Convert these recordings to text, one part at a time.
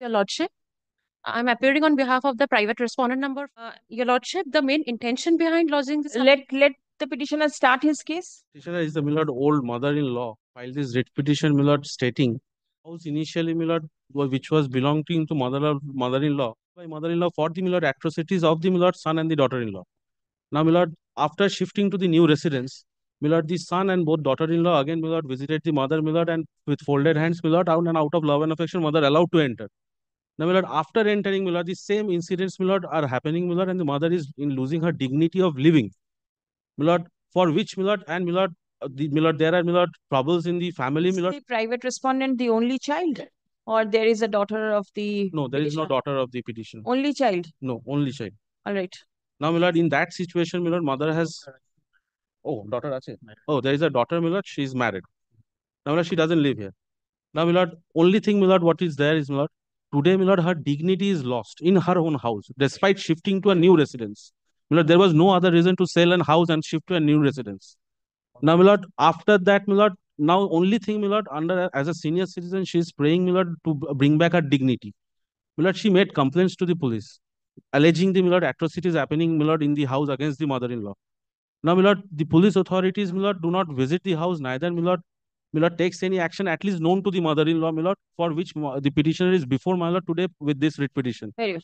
Your Lordship, I'm appearing on behalf of the private respondent number. Uh, Your Lordship, the main intention behind lodging this. Let, let the petitioner start his case. Petitioner is the Milord old mother-in-law filed this writ petition Milord stating house initially Milord which was belonging to mother mother-in-law by mother-in-law for the Milord atrocities of the Milord son and the daughter-in-law. Now Milord after shifting to the new residence Milord the son and both daughter-in-law again Milord visited the mother Milord and with folded hands Millard out and out of love and affection mother allowed to enter. Now Milord after entering Milord the same incidents Milord are happening Milord and the mother is in losing her dignity of living. Milord for which Milord and Milord uh, the Milord there are Milord troubles in the family Is Milord. the private respondent the only child? Or there is a daughter of the No, there is no daughter of the petition. Only child. No, only child. All right. Now Milord in that situation Milord mother has oh daughter আছে oh there is a daughter Milord she is married. Now Milord she doesn't live here. Now Milord only thing Milord what is there is Milord today Milord her dignity is lost in her own house despite shifting to a new residence. Milord there was no other reason to sell an house and shift to a new residence. Now, Milord, after that, Milord, now only thing, Milord, under as a senior citizen, she is praying, Milord, to bring back her dignity. Milord, she made complaints to the police, alleging the Milord atrocities happening, Milord, in the house against the mother-in-law. Now, Milord, the police authorities, Milord, do not visit the house, neither Milord, Milord takes any action, at least known to the mother-in-law, Milord, for which the petitioner is before Milord today with this writ petition. Very good.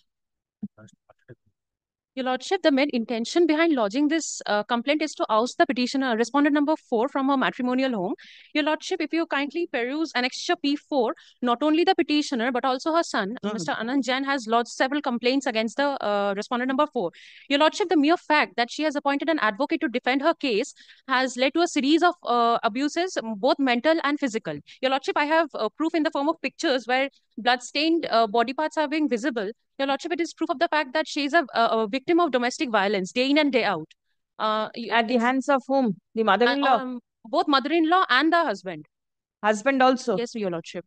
Your Lordship, the main intention behind lodging this uh, complaint is to oust the petitioner, respondent number four, from her matrimonial home. Your Lordship, if you kindly peruse Annexure P4, not only the petitioner but also her son. Mr. Anand Jain, has lodged several complaints against the uh, respondent number four. Your Lordship, the mere fact that she has appointed an advocate to defend her case has led to a series of uh, abuses, both mental and physical. Your Lordship, I have uh, proof in the form of pictures where blood-stained uh, body parts are being visible. Your Lordship, it is proof of the fact that she is a, a, victim of domestic violence day in and day out. Uh, At the hands of whom? The uh, mother-in-law? um, both mother-in-law and the husband. Husband also? Yes, Your Lordship.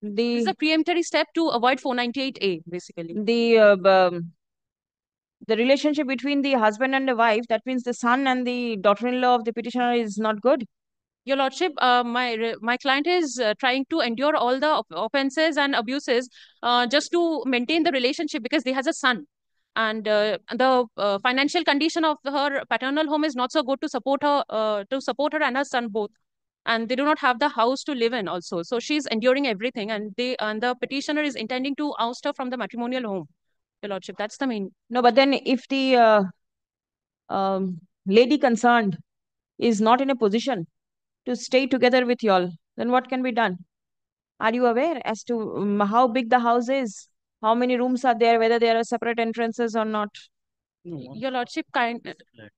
This is a preemptory step to avoid 498A, basically. the, uh, um, the relationship between the husband and the wife, that means the son and the daughter-in-law of the petitioner is not good? Your Lordship, uh, my my client is uh, trying to endure all the offenses and abuses uh, just to maintain the relationship because they has a son, and uh, the uh, financial condition of her paternal home is not so good to support her uh, to support her and her son both, and they do not have the house to live in also. So she's enduring everything, and they and the petitioner is intending to oust her from the matrimonial home. Your Lordship, that's the main. No, but then if the um, lady concerned is not in a position to stay together with y'all, then what can be done? Are you aware as to um, how big the house is? How many rooms are there, whether there are separate entrances or not? No, Your Lordship, kind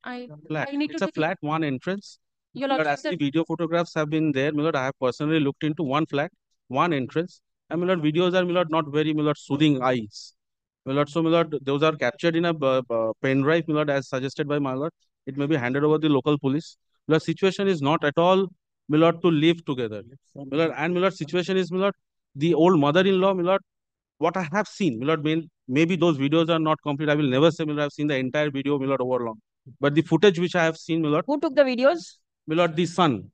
I flat. I need It's to a take- flat one entrance. Your Milord, Lordship, as the the- video photographs have been there, Milord, I have personally looked into one flat, one entrance, and Milord videos are Milord not very Milord soothing eyes. Milord, so Milord, those are captured in a uh, uh, pen drive, Milord, as suggested by Millard. It may be handed over the local police. The situation is not at all Milord to live together. Milord, and Milord, situation is Milord, the old mother-in-law, Milord, what I have seen, Milord, may, maybe those videos are not complete. I will never say Milord, I've seen the entire video, Milord, over long. But the footage which I have seen, Milord, Who took the videos? Milord, the son.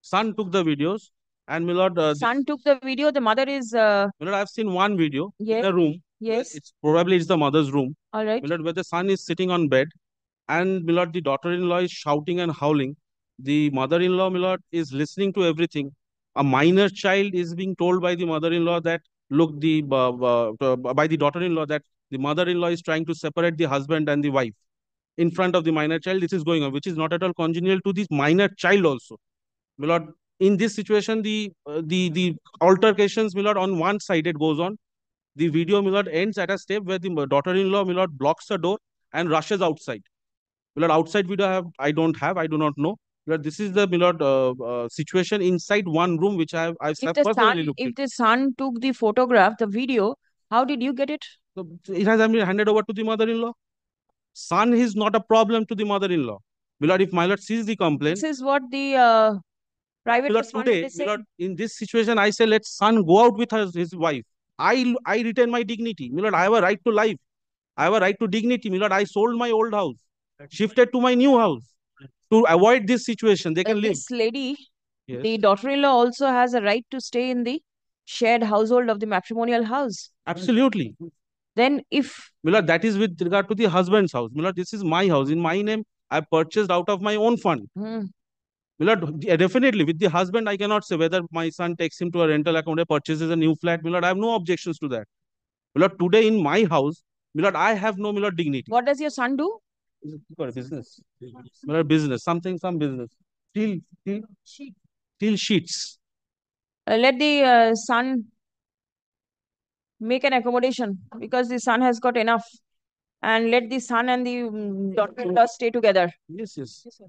Son took the videos, and Milord, uh, the- Son took the video, the mother is, uh, I've seen one video yes. in a room. yes, It's probably it's the mother's room. all right. Milord, where the son is sitting on bed, and Milord, the daughter-in-law is shouting and howling. The mother-in-law, Milord, is listening to everything. A minor child is being told by the mother-in-law that, look, the uh, uh, by the daughter-in-law that the mother-in-law is trying to separate the husband and the wife in front of the minor child. This is going on, which is not at all congenial to this minor child also. Milord, in this situation, the uh, the the altercations, Milord, on one side it goes on. The video, Milord, ends at a step where the daughter-in-law, Milord, blocks the door and rushes outside. Milord, outside video I have, I don't have, I do not know. Milord, this is the Milord uh, uh, situation inside one room which I have, I If personally son, looked if the son took the photograph, the video, how did you get it? So it has been handed over to the mother-in-law. Son is not a problem to the mother-in-law. Milord, if my lord sees the complaint, This is what the uh, private respondent today. Milord, in this situation, I say let son go out with her, his wife. I I retain my dignity. Milord, I have a right to life. I have a right to dignity. Milord, I sold my old house, shifted to my new house to avoid this situation. They can live. This lady, Yes. the daughter-in-law also has a right to stay in the shared household of the matrimonial house. Absolutely. Then if Milord, that is with regard to the husband's house. Milord, this is my house. In my name, I purchased out of my own fund. Hmm. Milord, definitely with the husband, I cannot say whether my son takes him to a rental account or purchases a new flat. Milord, I have no objections to that. Milord, today in my house, Milord, I have no Milord dignity. what does your son do? Is it for a business? Milord, business, something, some business. Steel, steel, steel sheets. Uh, let the uh, son make an accommodation because the son has got enough. And let the son and the um, daughter stay together. Yes, yes. yes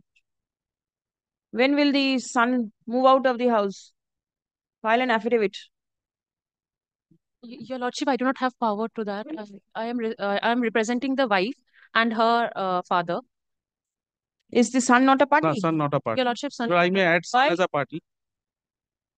When will the son move out of the house? File an affidavit. Your Lordship, I do not have power to that. I, I am re- uh, I am representing the wife and her uh, father. Is the son not a party? No, party? son, not a party. Your Lordship, son. Milord, I may add Why? as a party.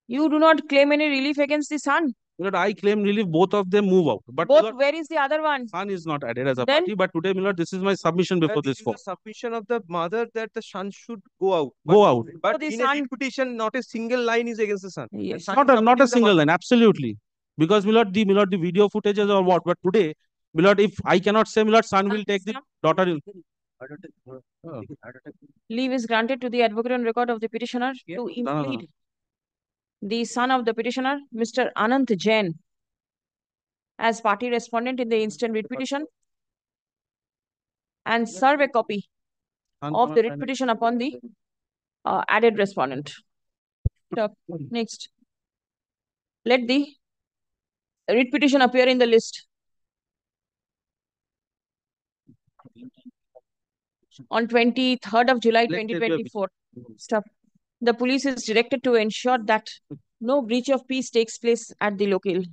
You do not claim any relief against the son. Milord, I claim relief, both of them move out. But Both, Milord, where is the other one? son is not added as a Then- party. But today, Milord, this is my submission before this this court. submission of the mother that the son should go out. Go out. But the in son- a petition, not a single line is against the son. The Yes. son Not a, not a single line, absolutely. Because Milord, the Milord, the video footages or what? But today, Milord, if I cannot say Milord, son will take the daughter. in- Oh. Leave is granted to the advocate on record of the petitioner Yeah. to no, no. the son of the petitioner, Mr. Anant Jain, as party respondent in the instant writ petition and serve a copy of the a writ petition upon the uh, added respondent. Next. Let the writ petition appear in the list on twenty-third of July, Let twenty there be a- twenty-four. Stop. The police is directed to ensure that no breach of peace takes place at the locale.